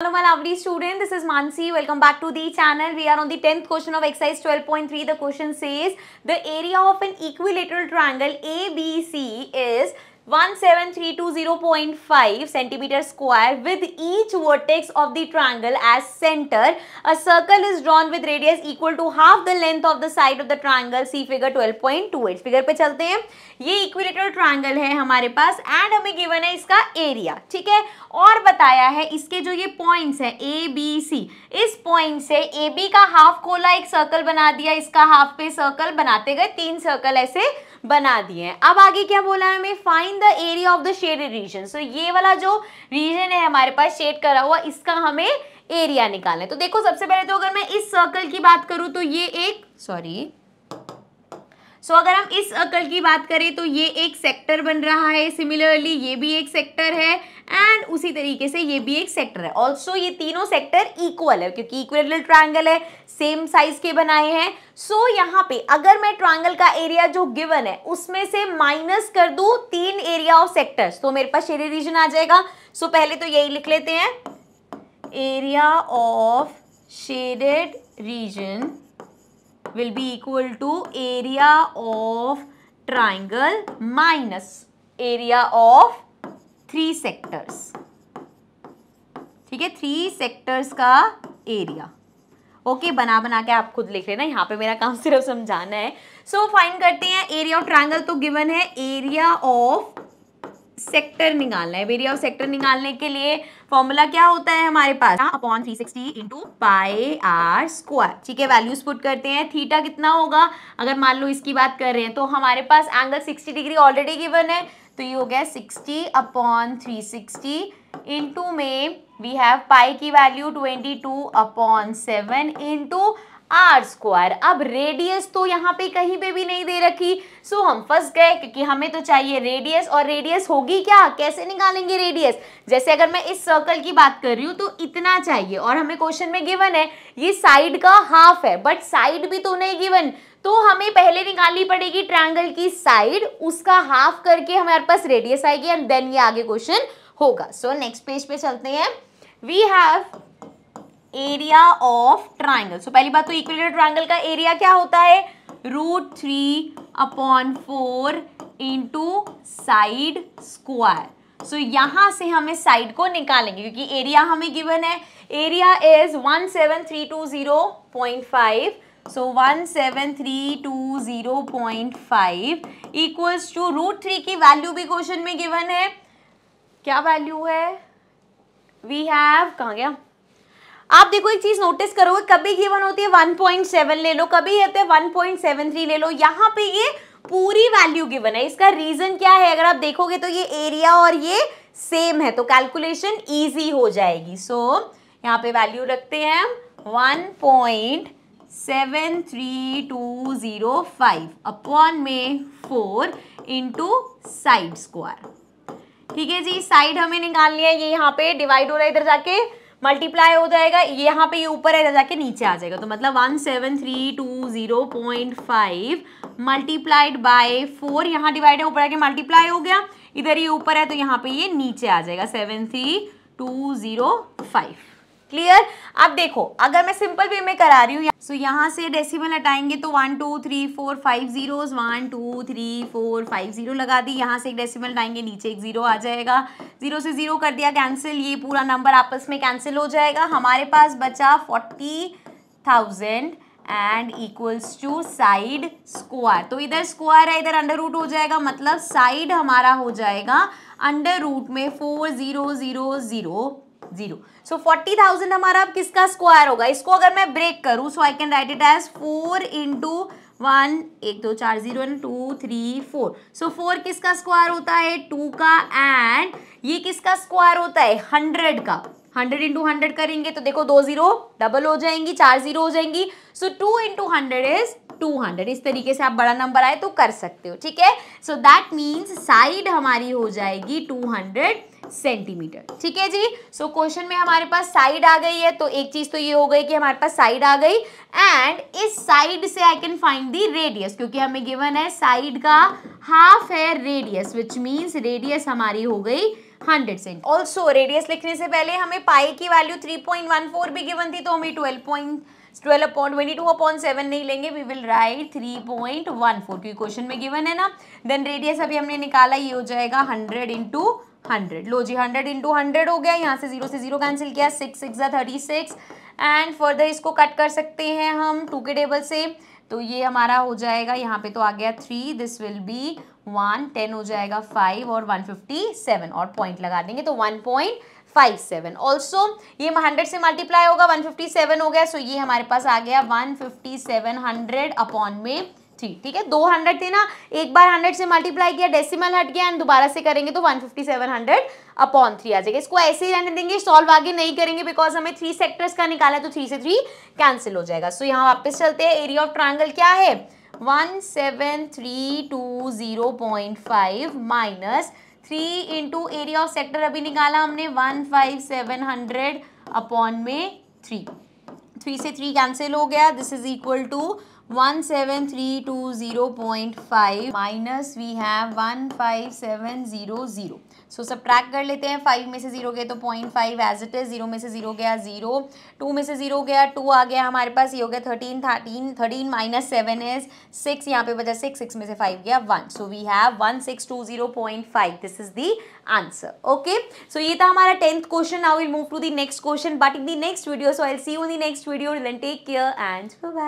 Hello my lovely student, this is Mansi. Welcome back to the channel. We are on the 10th question of exercise 12.3. The question says the area of an equilateral triangle ABC is 17320.5 centimetre square with each vertex of the triangle as centre a circle is drawn with radius equal to half the length of the side of the triangle see figure 12.28 figure पे चलते हैं। ये equilateral triangle है हमारे पास and हमें given है इसका area ठीक है? और बताया है इसके जो ये पॉइंट्स हैं ए बी सी इस पॉइंट से ए बी का हाफ़ कोला एक सर्कल बना दिया, इसका हाफ़ पे सर्कल बनाते गए, तीन सर्कल ऐसे बना दिए अब आगे क्या बोला है हमें? Find the area of the shaded region so ये वाला जो रीजन है हमारे पास शेड करा हुआ, इसका हमें एरिया निकालना है। तो देखो, सबसे पहले तो अगर मैं इस सर्कल की बात करूँ तो ये एक सॉरी सो so, अगर हम इस सर्कल की बात करें तो ये एक सेक्टर बन रहा है। सिमिलरली ये भी एक सेक्टर है एंड उसी तरीके से ये भी एक सेक्टर है। ऑल्सो ये तीनों सेक्टर इक्वल है क्योंकि इक्वल ट्रायंगल है सेम साइज़ के बनाए हैं। सो so, यहाँ पे अगर मैं ट्रायंगल का एरिया जो गिवन है उसमें से माइनस कर दू तीन एरिया ऑफ़ सेक्टर्स तो मेरे पास शेडेड रीजन आ जाएगा। सो so, पहले तो यही लिख लेते हैं। Area of shaded region will be equal to area of triangle minus area of three sectors ठीक है? थ्री सेक्टर्स का एरिया ओके okay, बना बना के आप खुद लिख लेना। यहाँ पे मेरा काम सिर्फ़ समझाना है। सो so, फाइंड करते हैं। एरिया ऑफ़ ट्रायंगल तो गिवन है। एरिया ऑफ़ सेक्टर निकालना है। एरिया ऑफ़ सेक्टर निकालने के लिए फॉर्मूला क्या होता है हमारे पास? Upon three sixty into pi r square ठीक है वैल्यूज़ पुट करते हैं। थीटा कितना होगा? अगर मान लो इसकी बात कर रहे हैं तो हमारे पास angle sixty degree already given है। तो ये हो गया sixty upon three sixty into में वी हैव पाई की value twenty two upon seven into r square. अब रेडियस तो यहाँ पे कहीं पे भी नहीं दे रखी। सो हम फंस गए, क्योंकि हमें तो चाहिए रेडियस, और रेडियस होगी क्या? कैसे निकालेंगे रेडियस? जैसे अगर मैं इस सर्कल की बात कर रही हूँ तो इतना चाहिए, और हमें क्वेश्चन में गिवन है। ये साइड का हाफ़ है बट साइड भी तो नहीं गिवन तो हमें पहले निकालनी पड़ेगी ट्रायंगल की साइड उसका हाफ़ करके हमारे पास रेडियस आएगी एंड देन ये आगे क्वेश्चन होगा। सो नेक्स्ट पेज पे चलते हैं। We have area of triangle so पहली बात तो इक्विलेटरल ट्राइंगल का एरिया क्या होता है? Root three upon four into side square so यहाँ से हमें साइड को निकालेंगे क्योंकि एरिया हमें गिवन है। Area is one seven three two zero point five so one seven three two zero point five equals to root three की value भी क्वेश्चन में गिवन है। क्या वैल्यू है? वी हैव कहा गया? आप देखो एक चीज़ नोटिस करोगे कभी गिवन होती है 1.7 ले लो कभी होते हैं 1.73 ले लो। यहाँ पे ये पूरी वैल्यू गिवन है। इसका रीजन क्या है? अगर आप देखोगे तो ये एरिया और ये सेम है तो कैलकुलेशन इजी हो जाएगी। सो so, यहाँ पे वैल्यू रखते हैं ज़ीरो फाइव अपॉन में फोर इंटू साइड स्क्वायर ठीक है जी साइड हमें निकाल लिया ये यहाँ पे डिवाइड हो रहा है इधर जाके। मल्टीप्लाई हो जाएगा, यहाँ पे ये ऊपर है जाके नीचे आ जाएगा। तो मतलब one seven three two zero point five multiplied by four यहाँ डिवाइड है, ऊपर आके मल्टीप्लाई हो गया। इधर ये ऊपर है तो यहाँ पे ये नीचे आ जाएगा seven three two zero five clear अब देखो, अगर मैं सिंपल वे में करा रही हूँ सो यहाँ से डेसिमल हटाएँगे तो one two three four five zeros one two three four five zero लगा दी। यहाँ से एक डेसिमल हटाएँगे, नीचे एक ज़ीरो आ जाएगा। ज़ीरो से ज़ीरो कर दिया कैंसिल ये पूरा नंबर आपस में कैंसिल हो जाएगा। हमारे पास बचा forty thousand and equals to side square तो इधर स्क्वायर है, इधर अंडर रूट हो जाएगा मतलब साइड हमारा हो जाएगा अंडर रूट में four zero zero zero zero. So forty thousand हमारा अब किसका स्क्वायर होगा? इसको अगर मैं ब्रेक करूँ so I can write it as four into one एक, दो, चार, zero and two three four so four किसका स्क्वायर होता है? टू का एंड ये किसका स्क्वायर होता है? हंड्रेड का। हंड्रेड इंटू हंड्रेड करेंगे तो देखो, दो, ज़ीरो डबल हो जाएँगी, चार, ज़ीरो हो जाएँगी। So two into hundred is two hundred इस तरीके से आप बड़ा नंबर आए तो कर सकते हो, ठीक है? सो दैट मीन्स साइड हमारी हो जाएगी टू हंड्रेड सेंटीमीटर। ठीक है जी? सो so, क्वेश्चन में हमारे पास साइड आ गई है तो एक चीज़ तो ये हो गई कि हमारे पास साइड आ गई एंड इस साइड से I can find the radius क्योंकि हमें गिवन है साइड का हाफ़ है रेडियस विच मीन्स रेडियस हमारी हो गई हंड्रेड से ऑल्सो रेडियस लिखने से पहले हमें पाई की value three point one four भी गिवन थी तो हमें twelve point twelve upon twenty two upon seven नहीं लेंगे we will write three point one four क्योंकि क्वेश्चन में गिवन है ना। देन रेडियस अभी हमने निकाला ये हो जाएगा हंड्रेड इंटू हंड्रेड लो जी हंड्रेड इंटू हंड्रेड हो गया। यहाँ से ज़ीरो से ज़ीरो कैंसिल किया six six thirty six and further इसको कट कर सकते हैं हम टू के टेबल से। तो ये हमारा हो जाएगा, यहाँ पे तो आ गया three this will be one ten हो जाएगा फाइव और वन फिफ्टी सेवन और पॉइंट लगा देंगे तो one point five seven also ये हंड्रेड से मल्टीप्लाई होगा वन फिफ्टी सेवन हो गया। सो so ये हमारे पास आ गया one fifty seven hundred upon में थ्री ठीक है? दो हंड्रेड थे ना एक बार हंड्रेड से मल्टीप्लाई किया डेसिमल हट गया एंड दोबारा से करेंगे तो one fifty seven hundred upon three आ जाएगा। इसको ऐसे ही रहने देंगे सॉल्व आगे नहीं करेंगे बिकॉज़ हमें थ्री सेक्टर्स का निकाला तो थ्री से थ्री कैंसिल हो जाएगा। सो so, यहाँ वापस चलते हैं एरिया ऑफ़ ट्रायंगल क्या है? One seven three two zero point five minus three into area of sector अभी निकाला हमने one five seven hundred upon में थ्री थ्री से थ्री कैंसिल हो गया this is equal to one seven three two zero point five minus we have one five seven zero zero so subtract कर लेते हैं फाइव में से zero गए तो point five as it is zero में से ज़ीरो गया ज़ीरो टू में से ज़ीरो गया टू आ गया हमारे पास, ये हो गया thirteen thirteen thirteen minus seven is six यहाँ पे बचा सिक्स सिक्स में से फाइव गया one so we have one six two zero point five this is the answer okay so ये था हमारा tenth question now will move to the next question but in the next video so I see you in the next video take care and bye